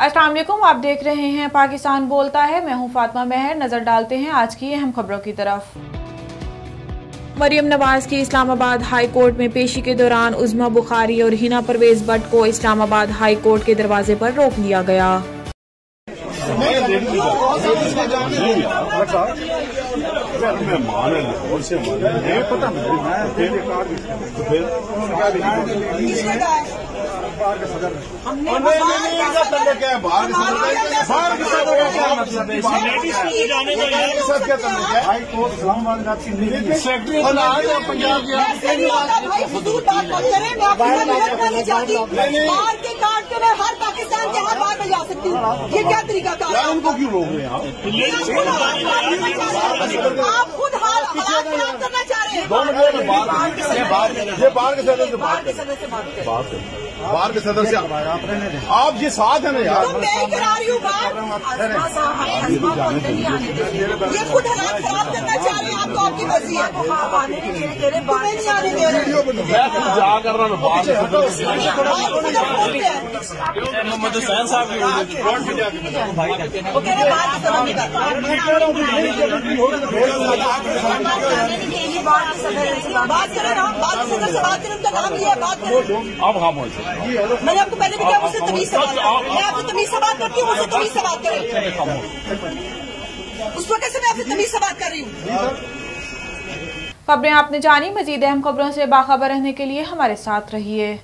السلام علیکم آپ دیکھ رہے ہیں پاکستان بولتا ہے۔ میں ہوں فاطمہ مہر۔ نظر ڈالتے ہیں آج کی اہم خبروں کی طرف۔ مریم نواز کی اسلام آباد ہائی کورٹ میں پیشی کے دوران عظمہ بخاری اور ہینا پرویز بٹ کو اسلام آباد ہائی کورٹ کے دروازے پر روک لیا گیا۔ ہر پاکستان کے ہر بار میں جا سکتی ہوں۔ یہ کیا طریقہ کار ہے؟ ان کو کیوں روک رہے ہیں آپ خود باہر کے صدر سے بات کے صدر سے بات کریں بات باہر کے صدر سے آپ یہ ساتھ ہیں نا یار تم میں کرا رہی ہوں بات یہ خود حالات محمد حسین صاحب میں بات کریں نا بات سے کریں ان کا نام یہ ہے بات کریں میں نے آپ کو پہلے بھی کہا مجھ سے تمیز سے بات کریں میں آپ سے تمیز سے بات کرتی ہوں۔ مجھ سے تمیز سے بات کریں اس وقت سے میں آپ سے تمیز سے بات کر رہی ہوں۔ خبریں آپ نے جانی، مزید اہم خبروں سے باخبر رہنے کے لیے ہمارے ساتھ رہیے۔